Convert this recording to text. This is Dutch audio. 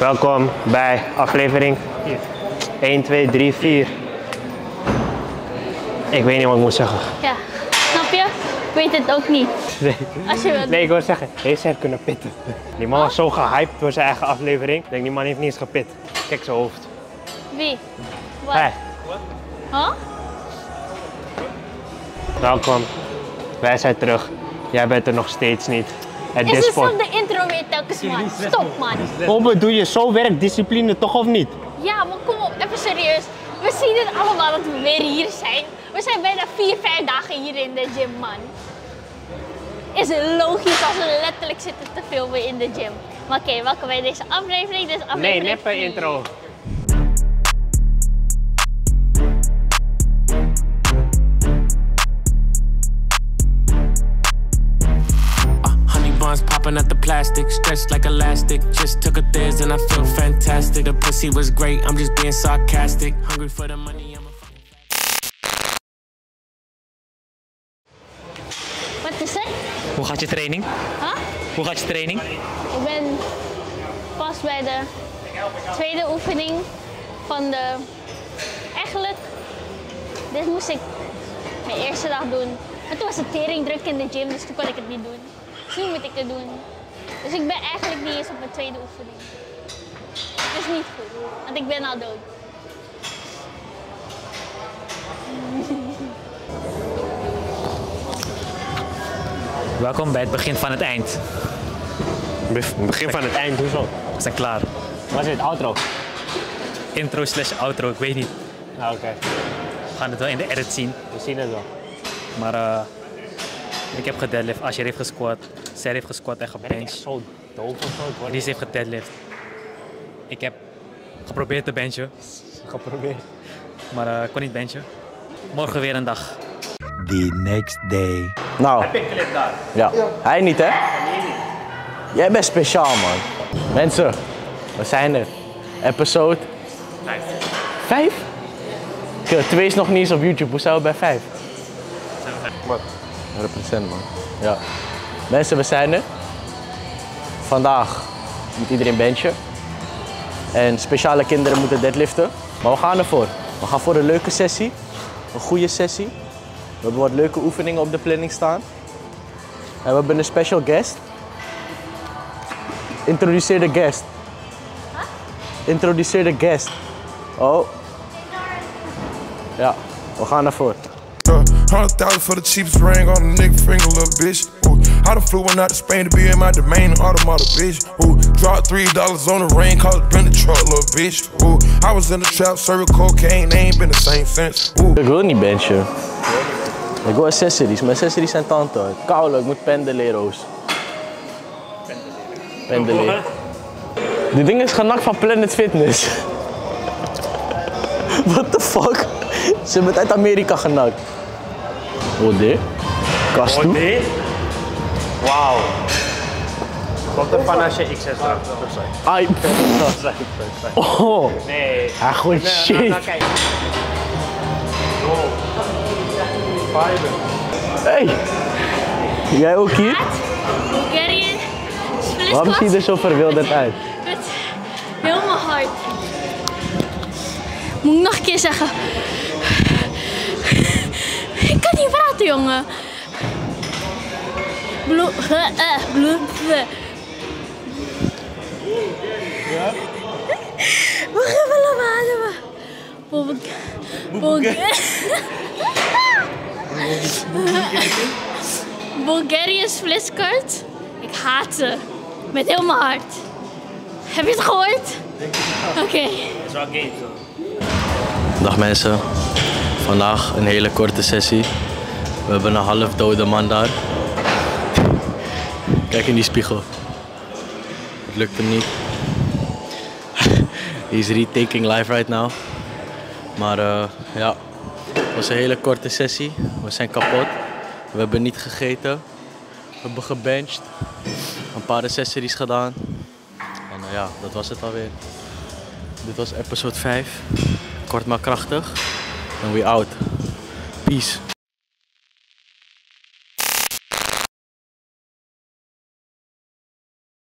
Welkom bij aflevering 1, 2, 3, 4. Ik weet niet wat ik moet zeggen. Ja, snap je? Ik weet het ook niet. Nee, Als je wilt. nee ik wil zeggen, deze heeft kunnen pitten. Die man was zo gehyped door zijn eigen aflevering. Ik denk, die man heeft niet eens gepit. Kijk zijn hoofd. Wie? Wat? Hey, Huh? welkom. Wij zijn terug. Jij bent er nog steeds niet. Het Is het disport. zo de intro weer telkens, man? Stop, man. Robbe, doe je zo werkdiscipline toch of niet? Ja, maar kom op, even serieus. We zien het allemaal dat we weer hier zijn. We zijn bijna vier, vijf dagen hier in de gym, man. Is het logisch als we letterlijk zitten te filmen in de gym? Maar oké, welkom bij deze aflevering. Dit is Nee, aflevering neppe intro. Buns popping at the plastic, stretched like elastic. Just took a thiz and I feel fantastic. The pussy was great, I'm just being sarcastic. Hungry for the money, I'm a fucking. Wat is het? Hoe gaat je training? Huh? Hoe gaat je training? Ik ben pas bij de tweede oefening van de. Eigenlijk, dit moest ik mijn eerste dag doen. Maar toen was het tering druk in de gym, dus toen kon ik het niet doen. Nu moet ik het doen. Dus ik ben eigenlijk niet eens op mijn tweede oefening. Dat is niet goed, want ik ben al dood. Welkom bij het begin van het eind. Be- Begin van het eind, hoezo? We zijn klaar. Was dit outro? Intro slash outro, ik weet niet. Ah, oké. We gaan het wel in de edit zien. We zien het wel. Maar eh, ik heb gedeadlift, Asher heeft gesquat, Ser heeft gesquat en ik gebenched. zo doof of zo? Ik Ries heeft gedeadlift. Ik heb geprobeerd te benchen, geprobeerd. maar eh, ik kon niet benchen. Morgen weer een dag. The next day. Nou, clip daar. ja. Hij niet, hè? Jij bent speciaal, man. Mensen, we zijn er. Episode... Vijf. Vijf? Oké, twee is nog niet eens op YouTube. Hoe zijn we bij vijf? Wat? Represent, man. Ja. Mensen, we zijn er. Vandaag moet iedereen benchen. En speciale kinderen moeten deadliften. Maar we gaan ervoor. We gaan voor een leuke sessie. Een goede sessie. We hebben wat leuke oefeningen op de planning staan. En we hebben een special guest. Introduceer de guest. Introduceer de guest. Oh. Ja, we gaan ervoor. Uh, Hundred thousand for the cheapest ring on little bitch. I done flew one out to Spain to be in my domain, automata, bitch. Ooh, dropped three dollars on the ring, called it been the truck, little bitch. Ooh, I was in the trap, serving cocaine, they ain't been the same since. Ooh. Ik wil niet benchen. Ik wil accessories. Mijn accessories zijn tante. Koude, ik moet pendelen, Roos. Pendelen. Die ding is genakt van Planet Fitness. What the fuck? Ze hebben het uit Amerika genakt. Oh, dit? Kast toe? Wauw. Komt ervan als je XS draagt. Sorry. Ai. Oh, Nee. gooit Nou, shit. nou, nou, kijk. Hey. Jij ook hier? Bulgarian Waarom zie je er zo verwilderd uit? Met heel mijn hart. Moet ik nog een keer zeggen? Ik kan niet praten, jongen. Blo eh, eh, eh. Wacht even, laat me ademen. Bulg- Bulg- Bulgarian splitskart. Ik haat ze. Met heel mijn hart. Heb je het gehoord? Oké. Dag mensen, vandaag een hele korte sessie. We hebben een half dode man daar. Kijk in die spiegel. Het lukt hem niet. He is retaking live right now. Maar eh, ja, het was een hele korte sessie. We zijn kapot. We hebben niet gegeten. We hebben gebenched. Een paar accessories gedaan. En eh, ja, dat was het alweer. Dit was episode 5. Kort maar krachtig. En we out. Peace.